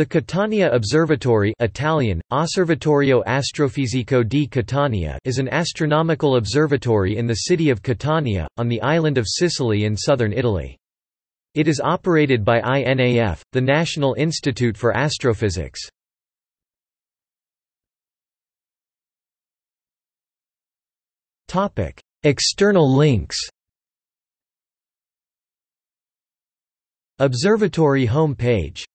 The Catania Observatory Italian, Osservatorio Astrofisico di Catania is an astronomical observatory in the city of Catania, on the island of Sicily in southern Italy. It is operated by INAF, the National Institute for Astrophysics. External links Observatory home page